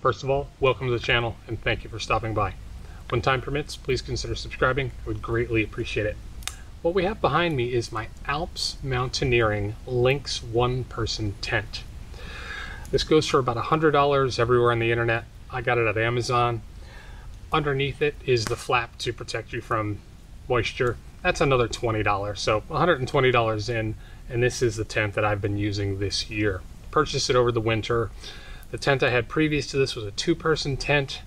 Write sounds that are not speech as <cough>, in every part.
First of all, welcome to the channel and thank you for stopping by. When time permits, please consider subscribing. I would greatly appreciate it. What we have behind me is my Alps Mountaineering Lynx one-person tent. This goes for about $100 everywhere on the internet. I got it at Amazon. Underneath it is the flap to protect you from moisture. That's another $20. So $120 in, and this is the tent that I've been using this year. Purchased it over the winter. The tent I had previous to this was a two-person tent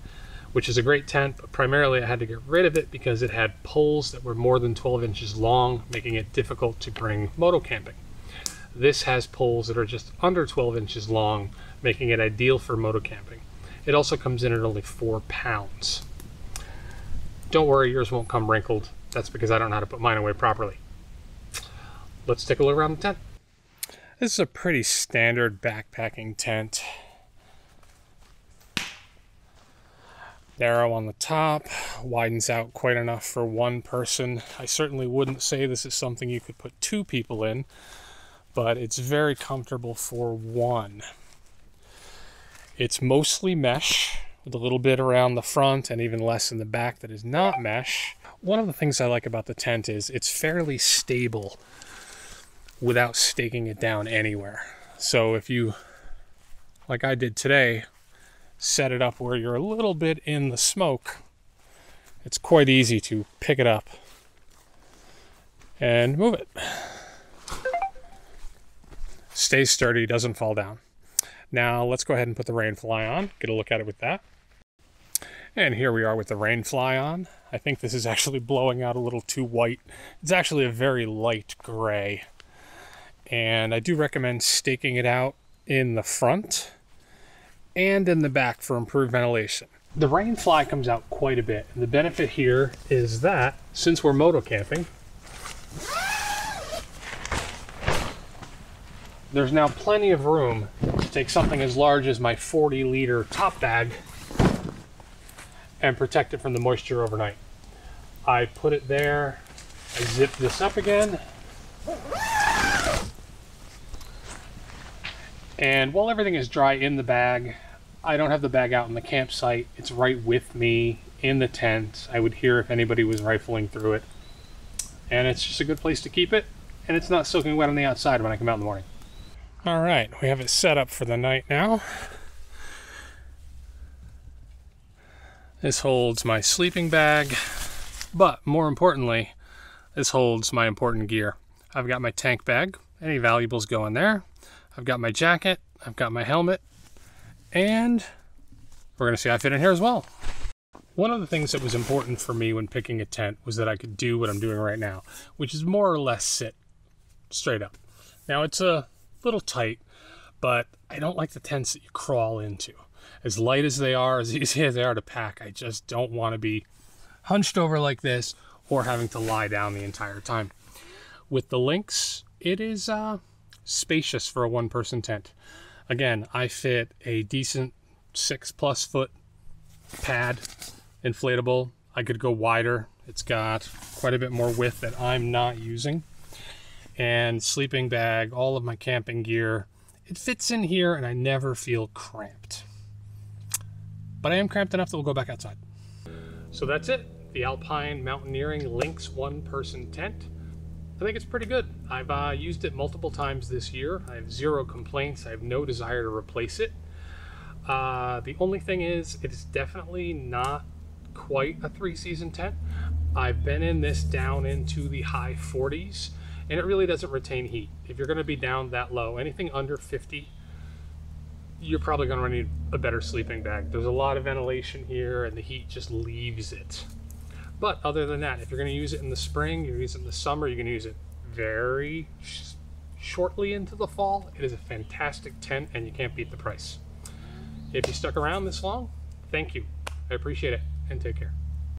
which is a great tent, but primarily I had to get rid of it because it had poles that were more than 12 inches long, making it difficult to bring moto camping. This has poles that are just under 12 inches long, making it ideal for moto camping. It also comes in at only four pounds. Don't worry, yours won't come wrinkled. That's because I don't know how to put mine away properly. Let's take a look around the tent. This is a pretty standard backpacking tent. Narrow on the top, widens out quite enough for one person. I certainly wouldn't say this is something you could put two people in, but it's very comfortable for one. It's mostly mesh with a little bit around the front and even less in the back that is not mesh. One of the things I like about the tent is it's fairly stable without staking it down anywhere. So if you, like I did today, set it up where you're a little bit in the smoke, it's quite easy to pick it up and move it. Stays sturdy, doesn't fall down. Now let's go ahead and put the Rainfly on, get a look at it with that. And here we are with the Rainfly on. I think this is actually blowing out a little too white. It's actually a very light gray. And I do recommend staking it out in the front and in the back for improved ventilation. The Rainfly comes out quite a bit. And the benefit here is that since we're moto camping, there's now plenty of room to take something as large as my 40 liter top bag and protect it from the moisture overnight. I put it there, I zip this up again, and while everything is dry in the bag, I don't have the bag out in the campsite. It's right with me in the tent. I would hear if anybody was rifling through it. And it's just a good place to keep it. And it's not soaking wet on the outside when I come out in the morning. All right, we have it set up for the night now. This holds my sleeping bag, but more importantly, this holds my important gear. I've got my tank bag, any valuables go in there. I've got my jacket, I've got my helmet, and we're going to see how I fit in here as well. One of the things that was important for me when picking a tent was that I could do what I'm doing right now, which is more or less sit straight up. Now it's a little tight, but I don't like the tents that you crawl into. As light as they are, <laughs> as easy as they are to pack, I just don't want to be hunched over like this or having to lie down the entire time. With the Lynx, it is uh, spacious for a one person tent. Again, I fit a decent six plus foot pad inflatable. I could go wider. It's got quite a bit more width that I'm not using. And sleeping bag, all of my camping gear. It fits in here and I never feel cramped. But I am cramped enough that we'll go back outside. So that's it. The Alpine Mountaineering Lynx one person tent. I think it's pretty good. I've uh, used it multiple times this year. I have zero complaints. I have no desire to replace it. Uh, the only thing is, it is definitely not quite a three season tent. I've been in this down into the high 40s and it really doesn't retain heat. If you're going to be down that low, anything under 50, you're probably going to need a better sleeping bag. There's a lot of ventilation here and the heat just leaves it. But other than that, if you're going to use it in the spring, you're use it in the summer, you can use it very sh shortly into the fall. It is a fantastic tent and you can't beat the price. If you stuck around this long, thank you. I appreciate it and take care.